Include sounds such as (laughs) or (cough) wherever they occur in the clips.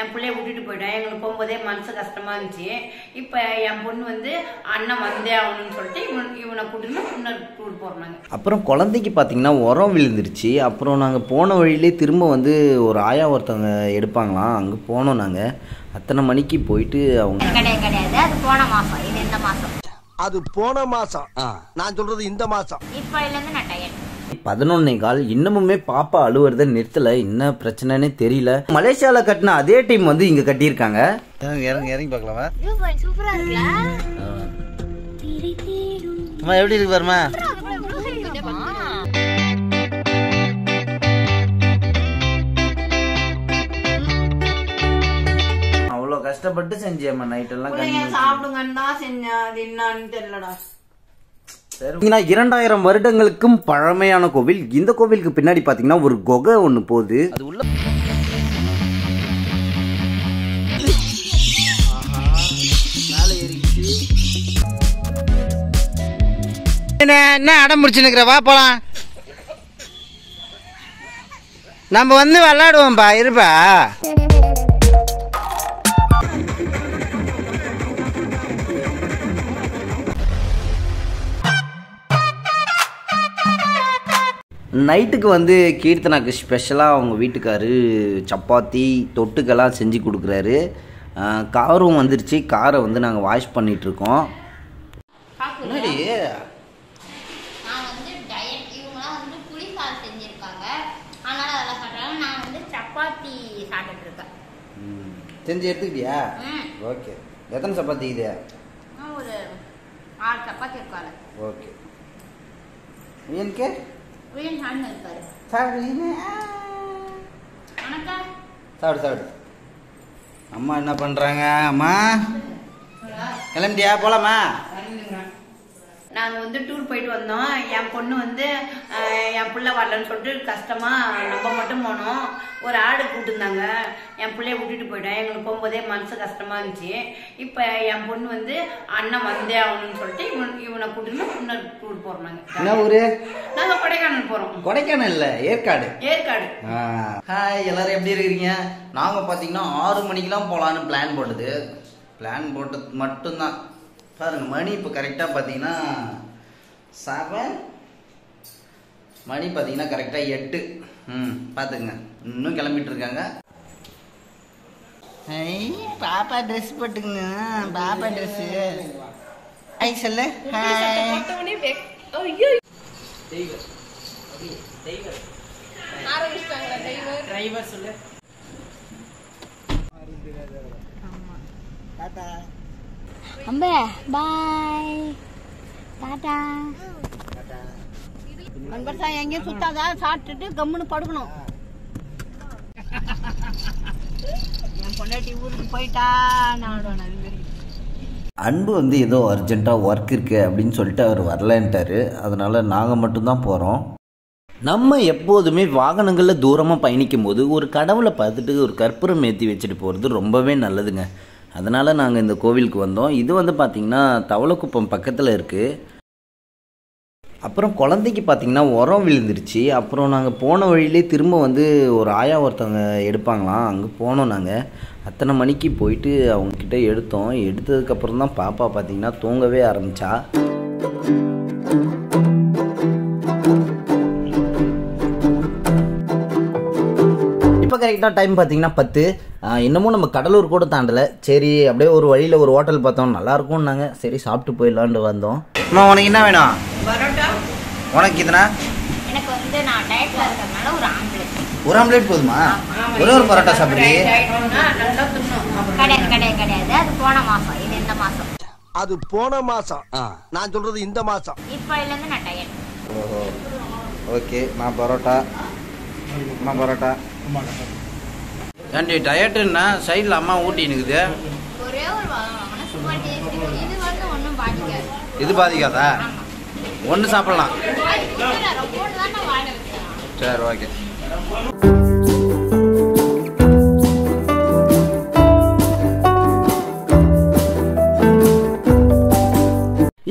என் பிள்ளைய விட்டுட்டு போயிட்டேன். எங்களுக்கு போகும்போதே மனசு கஷ்டமா இருந்துச்சு. இப்போ என் பொண்ணு வந்து அண்ணன் வந்தே ஆகணும்னு சொல்லிட்டு இவன் இவனை கூட்டிட்டு இன்னொரு டூர் போறாங்க அப்புறம் குழந்தைக்கு பார்த்தீங்கன்னா உரம் விழுந்துருச்சு. அப்புறம் நாங்கள் போன வழியிலே திரும்ப வந்து ஒரு ஆயா ஒருத்தவங்க எடுப்பாங்களாம். அங்கே போனோம் நாங்கள் அத்தனை மணிக்கு போயிட்டு அவங்க கிடையாது கிடையாது. அது போன மாசம். இது இந்த மாசம். அது போன மாசம். நான் சொல்றது இந்த மாசம். இப்போல இருந்து நான் டயட் பதினொன்னே கால் இன்னமுமே பாப்பா அழுவுறத நிறுத்தல. என்ன பிரச்சனைனே தெரியல. மலேசியால கட்டின அதே டீம் வந்து இங்க கட்டியிருக்காங்க. இறங்கி இறங்கி இறங்கி பார்க்கலாமா? சூப்பரா இருக்குல்ல? அம்மா எப்படி இருக்கு பாருமா கஷ்டப்பட்டு செஞ்சேம்மா நைட் எல்லாம் சாப்பிடுங்கன்னு தான் செஞ்சேன் அது என்னன்னு தெரியலடா. பார்த்தீங்கன்னா இரண்டாயிரம் வருடங்களுக்கும் பழமையான கோவில். இந்த கோவிலுக்கு பின்னாடி பாத்தீங்கன்னா ஒரு குகை ஒண்ணு போகுது. அது உள்ள என்ன அடம் முடிச்சுன்னுக்குற வா போலாம். நம்ம வந்து விளாடுவோம்பா இருப்பா. நைட்டுக்கு வந்து கீர்த்தனாக்கு ஸ்பெஷலாக அவங்க வீட்டுக்காரு சப்பாத்தி தொட்டுக்கெல்லாம் செஞ்சு கொடுக்குறாரு. காரும் வந்துருச்சு. காரை வந்து நாங்கள் வாஷ் பண்ணிகிட்ருக்கோம் முன்னாடி நான் வந்து டயட் இவங்கலாம் வந்து புளி சாதம் செஞ்சிருக்காங்க. அதனால அதெல்லாம் சாப்பிட்றாங்க நான் வந்து சப்பாத்தி சாப்பிட்டுட்டு இருக்கேன் செஞ்சு எடுத்துக்கிட்டியா? ஓகே. எத்தனை சப்பாத்தி இது? ஒரு ஆறு சப்பாத்தி ஓகே. எனக்கு வீண் வணக்கம். சாப்பிடு சாப்பிடு. அம்மா என்ன பண்ணுறாங்க அம்மா. கிளம்பிட்டியா? போலாமா? நாங்கள் வந்து டூர் போயிட்டு வந்தோம். என் பொண்ணு வந்து என் பிள்ளை வரலன்னு சொல்லிட்டு கஷ்டமா நம்ம மட்டும் போனோம். ஒரு ஆடு கூட்டிருந்தாங்க என் பிள்ளைய விட்டுட்டு போயிட்டேன் எங்களுக்கு போகும்போதே மனசு கஷ்டமா இருந்துச்சு. இப்போ என் பொண்ணு வந்து அண்ணன் வந்தே ஆகணும்னு சொல்லிட்டு இவன் இவனை கூட்டிட்டு இன்னொரு டூர் என்ன ஊரு? நாங்கள் கொடைக்கானல் போறோம். கொடைக்கானல் இல்லை ஏற்காடு. ஏற்காடு ஹாய் எல்லாரும் எப்படி இருக்கிறீங்க நாங்கள் பார்த்தீங்கன்னா ஆறு மணிக்கெலாம் போகலான்னு பிளான் போட்டது. பிளான் போட்டது மட்டும்தான். பாருங்க மணி இப்போ கரெக்டாக பார்த்தீங்கன்னா செவன் மணி பார்த்தீங்கன்னா கரெக்டாக எட்டு. ம் பார்த்துங்க இன்னும் கிளம்பிட்டு இருக்காங்க. பாப்பா ட்ரெஸ் போட்டுங்க பாப்பா ட்ரெஸ் ஐ சொல்லு. ஹாய் அம்பே பாய் டாடா நண்பர் எங்கேயும் சுத்தாதா சாப்பிட்டுட்டு கம்முன்னு படுக்கணும் என் பொண்டாட்டி ஊருக்கு போயிட்டா நான் அன்பு வந்து ஏதோ அர்ஜென்ட்டாக ஒர்க் இருக்கு அப்படின்னு சொல்லிட்டு அவர் வரலன்ட்டாரு. அதனால நாங்கள் மட்டும்தான் போகிறோம் நம்ம எப்போதுமே வாகனங்களில் தூரமாக பயணிக்கும் போது ஒரு கடவுளை பார்த்துட்டு ஒரு கற்பூரம் ஏற்றி வச்சுட்டு போகிறது ரொம்பவே நல்லதுங்க. அதனால் நாங்கள் இந்த கோவிலுக்கு வந்தோம். இது வந்து பார்த்திங்கன்னா தவளக்குப்பம் பக்கத்தில் இருக்குது அப்புறம் குழந்தைக்கு பார்த்தீங்கன்னா உரம் விழுந்துருச்சு. அப்புறம் நாங்கள் போன வழியிலே திரும்ப வந்து ஒரு ஆயா ஒருத்தவங்க எடுப்பாங்களாம். அங்கே போனோம் நாங்கள் அத்தனை மணிக்கு போயிட்டு அவங்கக்கிட்ட எடுத்தோம். எடுத்ததுக்கப்புறம் தான் பாப்பா பார்த்தீங்கன்னா தூங்கவே ஆரம்பித்தா இப்போ கரெக்டாக டைம் பார்த்தீங்கன்னா பத்து. இன்னமும் நம்ம கடலூர் கூட தாண்டலை. சரி அப்படியே ஒரு வழியில் ஒரு ஹோட்டல் பார்த்தோம். நல்லா இருக்கும்னாங்க. சரி சாப்பிட்டு போயிடலான்ட்டு வந்தோம். அம்மா உனக்கு என்ன வேணும்? பரோட்டா. உனக்கு இதுனா எனக்கு வந்து நான் டயட்ல இருக்கிறதுனால ஒரு ஆம்லெட் ஒரு ஆம்லேட் போதுமா? ஒரே ஒரு பரோட்டா சாப்பிடுறீ நல்லா தின்னும். கிடையாது கிடையாது கிடையாது. அது போன மாசம். இது இந்த மாசம். அது போன மாசம். நான் சொல்றது இந்த மாசம். ஓஹோ. ஓகே நான் பரோட்டா. நான் பரோட்டா. ஏன்டி டயட்டுன்னா சைடில் அம்மா ஊட்டி நிற்குது இது பாதிக்காது. ஒன்று சாப்பிடலாம். சரி ஓகே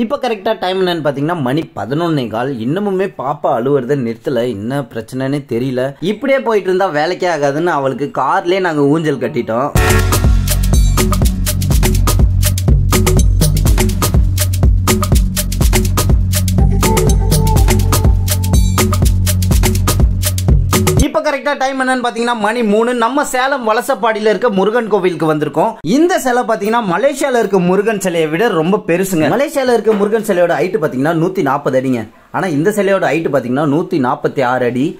இப்போ கரெக்டாக டைம் என்னன்னு பார்த்தீங்கன்னா மணி பதினொன்னே கால். இன்னமுமே பாப்பா அழுவுறத நிறுத்தல. என்ன பிரச்சனைனே தெரியல. இப்படியே போயிட்டு இருந்தா வேலைக்கே ஆகாதுன்னு அவளுக்கு கார்லேயே நாங்கள் ஊஞ்சல் கட்டிட்டோம். கரெக்டாக கரெக்டா டைம் என்னன்னு பாத்தீங்கன்னா மணி மூணு. நம்ம சேலம் வலசப்பாடியில இருக்க முருகன் கோவிலுக்கு வந்திருக்கோம். இந்த சிலை பாத்தீங்கன்னா மலேசியால இருக்க முருகன் சிலையை விட ரொம்ப பெருசுங்க. மலேசியால இருக்க முருகன் சிலையோட ஹைட் பாத்தீங்கன்னா நூத்தி நாற்பது அடிங்க. ஆனா இந்த சிலையோட ஹைட் பாத்தீங்கன்னா நூத்தி நாற்பத்தி ஆறு அடி.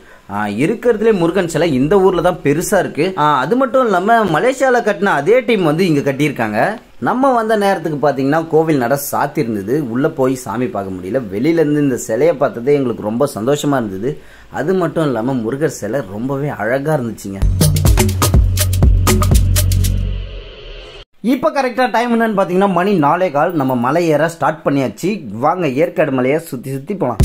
இருக்கிறதுலே முருகன் சிலை இந்த ஊர்ல தான் பெருசா இருக்கு. அது மட்டும் இல்லாம மலேசியால கட்டின அதே டீம் வந்து இங்க கட்டியிருக்காங்க. நம்ம வந்த நேரத்துக்கு பார்த்தீங்கன்னா கோவில் நட சாத்திருந்தது உள்ளே உள்ள போய் சாமி பார்க்க முடியல. வெளியிலேருந்து இந்த சிலையை பார்த்ததே எங்களுக்கு ரொம்ப சந்தோஷமா இருந்தது. அது மட்டும் இல்லாம முருகர் சிலை ரொம்பவே அழகா இருந்துச்சுங்க. இப்போ கரெக்டாக டைம் என்னன்னு பார்த்தீங்கன்னா மணி நாலே கால். நம்ம மலை ஏற ஸ்டார்ட் பண்ணியாச்சு. வாங்க ஏற்காடு மலையை சுற்றி சுற்றி போகலாம்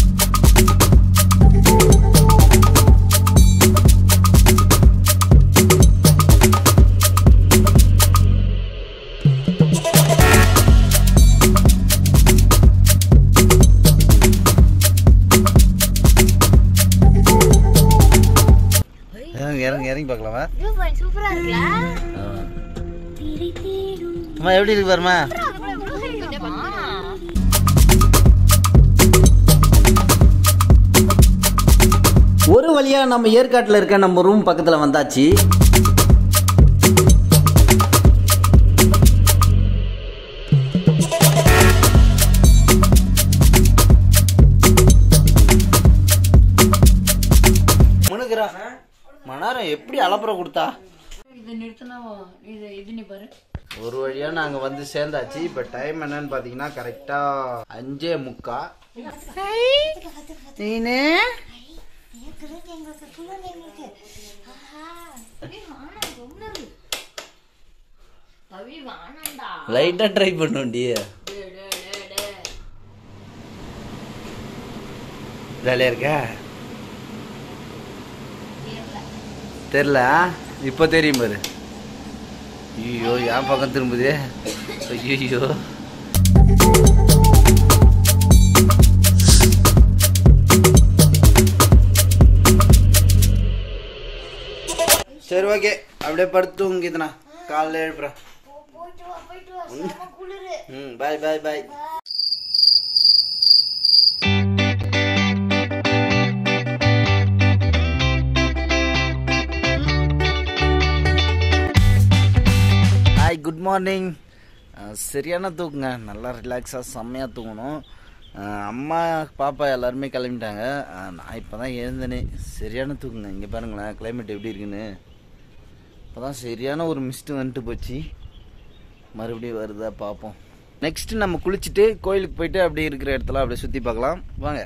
சூப்பரா இருக்குல்ல அம்மா எப்படி இருக்கு பாருமா ஒரு வழியா நம்ம ஏற்காட்டில் இருக்க நம்ம ரூம் பக்கத்துல வந்தாச்சு. முனுக்குறா மணாரம் எப்படி அலப்புற கொடுத்தா? இது நிறுத்தினா இது இது நீ பாரு. ஒரு வழியா நாங்க வந்து சேர்ந்தாச்சு. இப்ப டைம் என்னன்னு பாத்தீங்கன்னா கரெக்டா அஞ்சே முக்கா. நீனு? லைட்டா ட்ரை பண்ணுண்டி ஜாலியா இருக்கா? தெரியல இப்ப தெரியும் பாரு. ஐயோ என் பக்கம் திரும்புதே. ஐயோ சரி ஓகே. அப்படியே படுத்து தூங்கிதுண்ணா காலைல எழுப்புறேன் ம் பாய் பாய் பாய் குட் மார்னிங் சரியான தூக்குங்க. நல்லா ரிலாக்ஸாக செம்மையாக தூங்கணும். அம்மா பாப்பா எல்லாருமே கிளம்பிட்டாங்க. நான் இப்போ தான் எழுந்தனே. சரியான தூக்குங்க. இங்கே பாருங்களேன் கிளைமேட் எப்படி இருக்குன்னு. இப்போ தான் சரியான ஒரு மிஸ்ட்டு வந்துட்டு போச்சு. மறுபடியும் வருதா பார்ப்போம் நெக்ஸ்ட்டு நம்ம குளிச்சுட்டு கோயிலுக்கு போயிட்டு அப்படியே இருக்கிற இடத்துல அப்படியே சுற்றி பார்க்கலாம். வாங்க.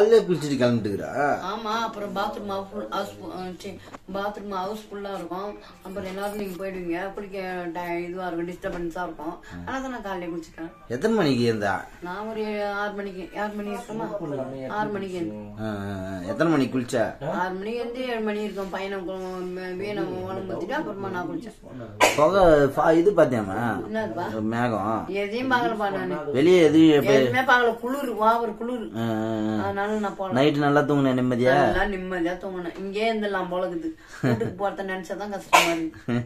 காலையில குளிச்சுட்டு கிளம்பிட்டுக்கிறா? ஆமா அப்புறம் பாத்ரூம் ஹவுஸ் பாத்ரூம் ஹவுஸ் ஃபுல்லா இருக்கும். அப்புறம் எல்லாரும் நீங்க போயிடுவீங்க. குளிக்க ட- இதுவா இருக்கும் டிஸ்டர்பன்ஸா இருக்கும். அதனால தான் நான் காலையில குளிச்சுக்கிறேன் எத்தனை மணிக்கு இருந்தா நான் ஒரு ஆறு மணிக்கு ஆறு மணி இருக்குமா? ஆறு மணிக்கு. எத்தனை மணிக்கு குளிச்சா? ஆறு மணிக்கு இருந்து ஏழு மணி இருக்கும். பையனை வீணை ஓலம் பத்திட்டு அப்புறமா நான் குளிச்சேன். புகை இது பாத்தியாமா? மேகம். எதையும் பார்க்கலப்பா நானு. வெளியே எது எதுவுமே பார்க்கல. குளிர் வா ஒரு குளிர் அதனால நான் போல நைட்டு நல்லா தூங்குன நிம்மதியா? நல்லா நிம்மதியா தூங்கினேன். இங்கே இருந்துடலாம் போல இருக்குது. வீட்டுக்கு போறத நினைச்சாதான் கஷ்டமா இருக்கு.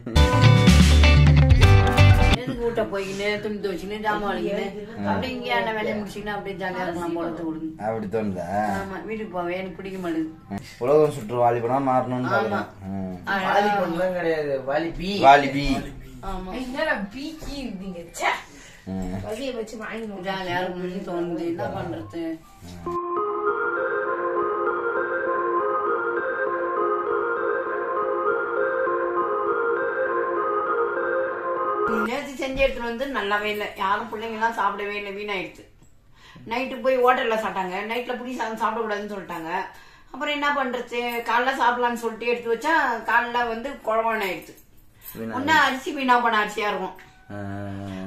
எதுக்கு வீட்டை போய்க்கின்னு துணி துவச்சின்னு ஜாமான் வலிக்கின்னு அப்படி இங்கே என்ன வேலையை முடிச்சுக்கின்னு அப்படியே ஜாலியா இருக்கலாம் போல தோடுது அப்படி தோணுதா? ஆமா வீட்டுக்கு போவேன் எனக்கு பிடிக்க மாட்டேங்குது உலகம் சுற்று வாலிபனா மாறணும்னு ஆமா. பாக்குறேன். ம். கிடையாது வாலிபி. வாலிபி. ஆமா. ம். ஜாலியா இருக்கணும்னு தோணுது. என்ன பண்றது? நேற்று செஞ்சு எடுத்துட்டு வந்து நல்லாவே இல்லை. யாரும் பிள்ளைங்க எல்லாம் சாப்பிடவே இல்லை. வீணாயிடுச்சு. நைட்டு போய் ஹோட்டல்ல சாப்பிட்டாங்க. நைட்ல புளி சாதம் சாப்பிடக்கூடாதுன்னு சொல்லிட்டாங்க. அப்புறம் என்ன பண்றது? காலைல சாப்பிடலாம்னு சொல்லிட்டு எடுத்து வச்சா காலைல வந்து குழவான ஆயிடுச்சு வீணா ஒன்னு அரிசி வீணா போன அரிசியா இருக்கும்.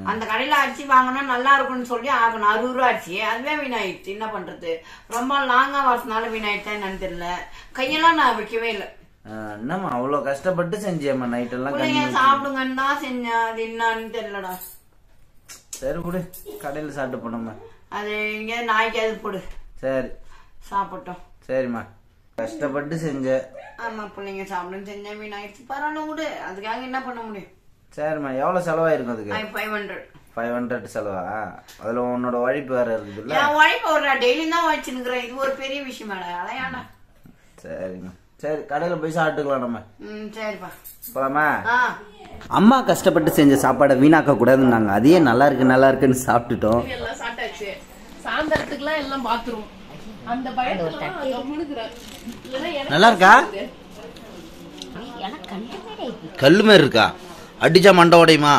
அந்த கடையில அரிசி வாங்கினா நல்லா இருக்கும்னு சொல்லி ஆகணும். அறுபது ரூபா அரிசி. அதுவே வீணாயிடுச்சு. என்ன பண்றது? ரொம்ப லாங்கா வரதுனால வீணாயிடுச்சா என்னன்னு தெரியல. கையெல்லாம் நான் வைக்கவே இல்லை. என்னம்மா அவ்வளோ கஷ்டப்பட்டு செஞ்சியம்மா பிள்ளைங்க கஞ்சி சாப்பிடுங்கன்னு தான் செஞ்சேன் அது என்னன்னு தெரியலடா. சரி விடு கடையில் சாப்பிட்டு போனோம்மா. அது இங்க நாய்க்கு அது போடு. சரி. சாப்பிட்டோம். சரிம்மா. கஷ்டப்பட்டு செஞ்ச. ஆமா பிள்ளைங்க சாப்பிடுன்னு செஞ்சேன் வீணாயிடுச்சு பரவாயில்ல விடு. அதுக்காக என்ன பண்ண முடியும்? சரிம்மா எவ்வளோ செலவாயிருக்கும் அதுக்கு? ஃபைவ் ஹண்ட்ரட் ஃபைவ் ஹண்ட்ரட் செலவா? அதில் உன்னோட உழைப்பு வேற இருக்குதுல்ல? என் உழைப்பு ஒரு டெய்லியும் தான் வச்சுருக்கிறேன் இது ஒரு பெரிய விஷயம் மேடம் சரிம்மா. சரி கடையில் போய் சாப்பிட்டுக்கலாம் நம்ம. ம் சரிப்பா. போலாமா? அம்மா கஷ்டப்பட்டு செஞ்ச சாப்பாடை வீணாக்க கூடாதுன்னாங்க. அதையே நல்லா இருக்கு நல்லா இருக்குன்னு சாப்பிட்டுட்டோம். எல்லாம் சாப்பிட்டாச்சு. சாயந்தரத்துக்குலாம் எல்லாம் அந்த பயத்துல எனக்கு நல்லா இருக்கா? எனக்கு கண்டுபிடி கல் மாதிரி இருக்கா? அடிச்சா மண்டை உடையுமா?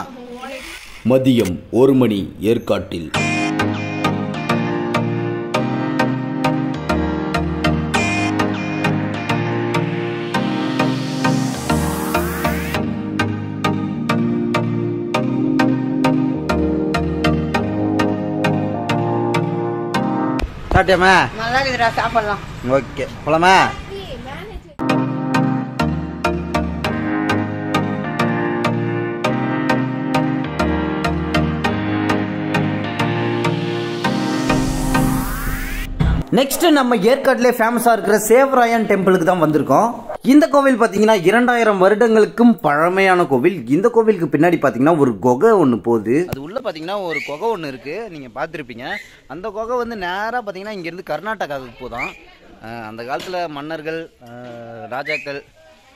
மதியம் ஒரு மணி ஏற்காட்டில். சாப்பிட்டியாமா நல்லா இருக்குதுடா சாப்பிடலாம். ஓகே போலாமா? நெக்ஸ்ட் நம்ம ஏற்காட்டிலே ஃபேமஸா இருக்கிற சேவராயன் டெம்பிளுக்கு தான் வந்திருக்கோம். இந்த கோவில் பாத்தீங்கன்னா இரண்டாயிரம் வருடங்களுக்கும் பழமையான கோவில். இந்த கோவிலுக்கு பின்னாடி பாத்தீங்கன்னா ஒரு குகை ஒன்று போகுது. அது உள்ள பாத்தீங்கன்னா ஒரு குகை ஒன்று இருக்கு. நீங்க பார்த்துருப்பீங்க. அந்த குகை வந்து நேரா பாத்தீங்கன்னா இங்க இருந்து கர்நாடகாவுக்கு போதான். அந்த காலத்துல மன்னர்கள் ராஜாக்கள்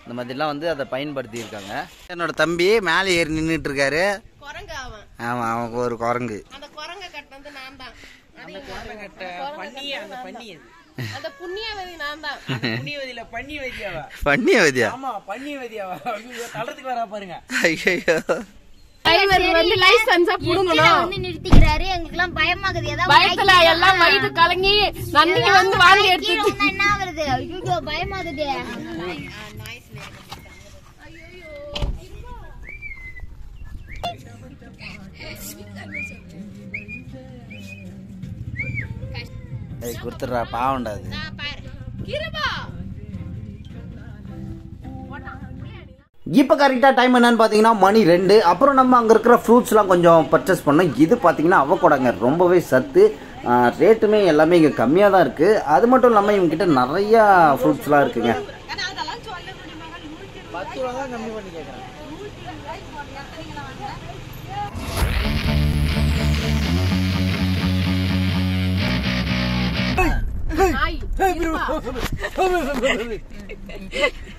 இந்த மாதிரிலாம் வந்து அதை பயன்படுத்தி இருக்காங்க என்னோட தம்பி மேலே ஏறி நின்றுட்டு இருக்காரு குரங்கு அவன். ஆமா அவனுக்கு ஒரு குரங்கு. அந்த குரங்க கட்டினது நான் தான் அந்த புண்ணியவதி நான் தான் (laughs) புண்ணியவதியில பண்ணியவதியாவா பண்ணியவதியா ஆமா பண்ணியவதியாவா ஐயோ தளத்துக்கு வரா பாருங்க. ஐயோ டிரைவர் வந்து லைசன்ஸா புடுங்கணும். வந்து நிறுத்திக்கிறாரு? எங்களுக்கு எல்லாம் பயமாகுது. ஏதாவது பயத்துல எல்லாம் வயிறு கலங்கி நந்தினி வந்து வாங்கி எடுத்து என்ன ஆகுறது? ஐயோ பயமாகுது. ஏய் கொடுத்துட்றா பாவண்டா அது. கிருபா. இப்போ கரெக்டாக டைம் என்னன்னு பார்த்தீங்கன்னா மணி ரெண்டு. அப்புறம் நம்ம அங்கே இருக்கிற ஃப்ரூட்ஸ்லாம் கொஞ்சம் பர்ச்சேஸ் பண்ணோம். இது பார்த்தீங்கன்னா அவக்கோடாங்க ரொம்பவே சத்து ரேட்டுமே எல்லாமே இங்கே கம்மியாக தான் இருக்குது அது மட்டும் இல்லாமல் இவங்ககிட்ட நிறையா ஃப்ரூட்ஸ்லாம் இருக்குங்க. பத்து ரூபா தான் கம்மி பண்ணி கேட்கறேன்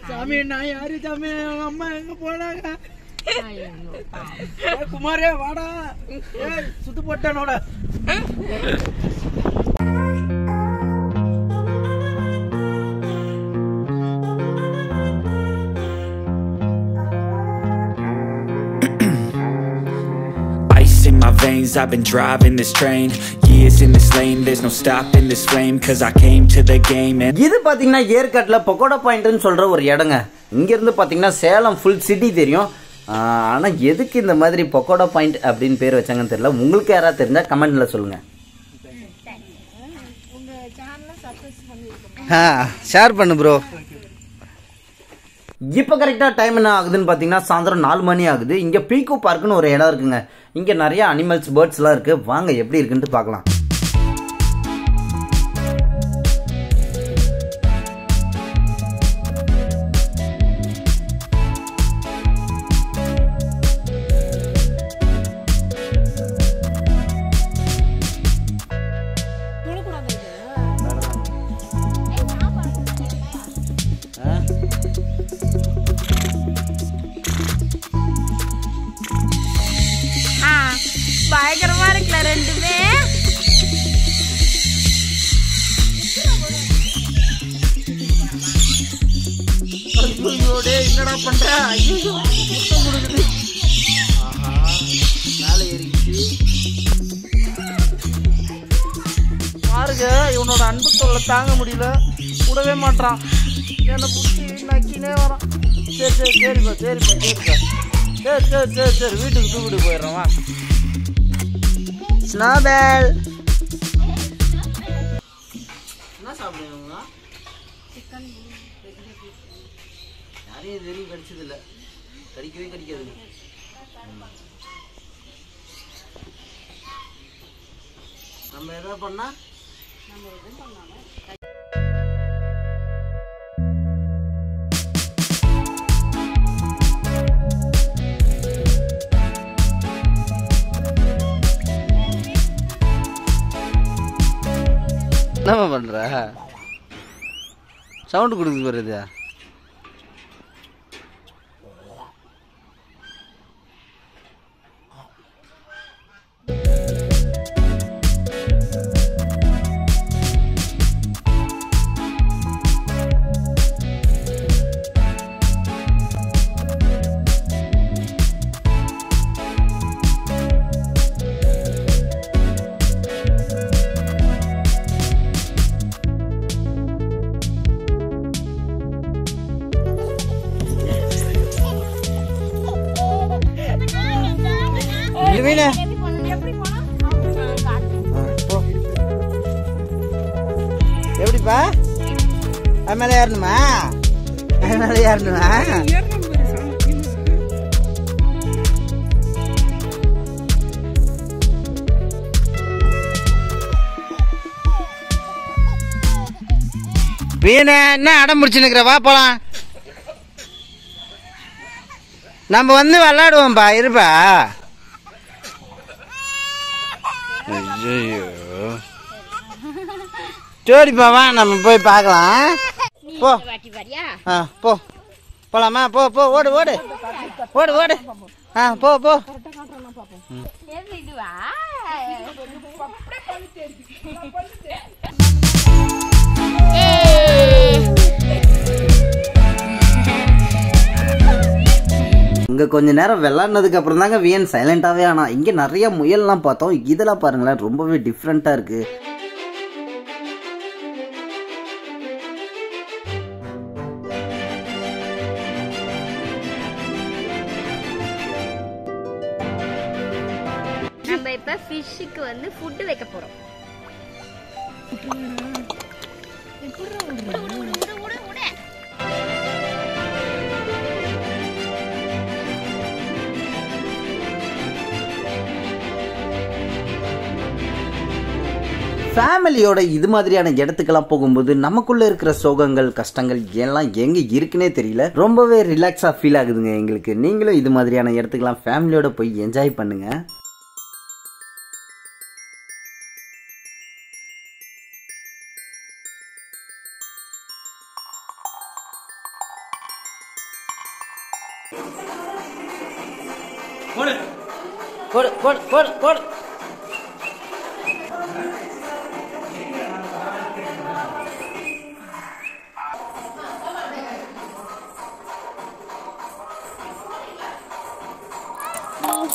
சாமி நான் யாரு சாமி அவங்க அம்மா எங்க போனாங்க ஏய், குமாரே வாடா ஏய், சுத்து போட்டானோட Ice in my veins, I've been driving this train. Years in this lane, there's no stopping this flame Cause I came to the game and இது பார்த்தீங்கன்னா ஏற்காட்டில் பக்கோடா பாயிண்ட்னு சொல்கிற ஒரு இடங்க. இங்கேருந்து பார்த்தீங்கன்னா சேலம் ஃபுல் சிட்டி தெரியும். ஆனால் எதுக்கு இந்த மாதிரி பக்கோடா பாயிண்ட் அப்படின்னு பேர் வச்சாங்கன்னு தெரியல. உங்களுக்கு யாராவது தெரிஞ்சால் கமெண்ட்டில் சொல்லுங்கள் ஷேர் பண்ணு ப்ரோ இப்போ கரெக்டாக டைம் என்ன ஆகுதுன்னு பார்த்தீங்கன்னா சாயந்தரம் நாலு மணி ஆகுது. இங்கே பீகோ பார்க்குன்னு ஒரு இடம் இருக்குங்க. இங்கே நிறைய அனிமல்ஸ் பேர்ட்ஸ்லாம் இருக்குது வாங்க எப்படி இருக்குன்ட்டு பார்க்கலாம். என்னடா பண்ற? ஐயோ முத்தம் கொடுக்குது மேலே ஏறிச்சு பாருங்க இவனோட அன்பு தொல்லை தாங்க முடியல. விடவே மாட்டான் என்னை பிடிச்சி நக்கினே வரான். சரி சரி சரிப்பா சரிப்பா சரிப்பா சரி சரி சரி சரி வீட்டுக்கு தூக்கிட்டு போயிடுறோம் வா. ஸ்னோபேல். யாரையும் இது வரைக்கும் கடிச்சது இல்லை கடிக்கவே கடிக்காதுங்க. நம்ம எதாவது பண்ணா? என்னம்மா பண்ற? சவுண்டு கொடுக்குது பாரு இது. வீணே என்ன அடம் முடிச்சுன்னுக்குற வா போலாம். நம்ம வந்து விளாடுவோம்ப்பா இருப்பா. ஐயோ சரிப்பா வா நம்ம போய் பார்க்கலாம். போ. ஆ போ. போலாமா? போ போ ஓடு ஓடு. ஓடு ஓடு. ஆ போ போ. இதுவா இங்கே கொஞ்ச நேரம் விளாட்னதுக்கு அப்புறம் தாங்க வியன் சைலண்ட்டாகவே ஆனா இங்கே நிறைய முயல்லாம் பார்த்தோம். இதெல்லாம் பாருங்களேன் ரொம்பவே டிஃப்ரெண்ட்டாக இருக்கு. ஃபேமிலியோட இது மாதிரியான இடத்துக்கெல்லாம் போகும்போது நமக்குள்ள இருக்கிற சோகங்கள் கஷ்டங்கள் எல்லாம் எங்க இருக்குன்னே தெரியல. ரொம்பவே ரிலாக்ஸா ஃபீல் ஆகுதுங்க எங்களுக்கு. நீங்களும் இது மாதிரியான இடத்துக்கெல்லாம் ஃபேமிலியோட போய் என்ஜாய் பண்ணுங்க. போடு போடு போடு போடு.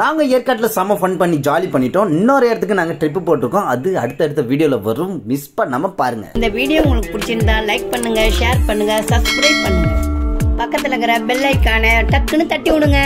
நாங்கள் ஏற்காட்டில் செம்ம ஃபன் பண்ணி ஜாலி பண்ணிட்டோம். இன்னொரு இடத்துக்கு நாங்கள் ட்ரிப் போட்டிருக்கோம். அது அடுத்தடுத்த வீடியோவில் வரும். மிஸ் பண்ணாமல் பாருங்கள் இந்த வீடியோ உங்களுக்கு பிடிச்சிருந்தா லைக் பண்ணுங்க ஷேர் பண்ணுங்க சப்ஸ்கிரைப் பண்ணுங்க. பக்கத்தில் இருக்கிற பெல் ஐக்கானை டக்குன்னு தட்டி விடுங்க.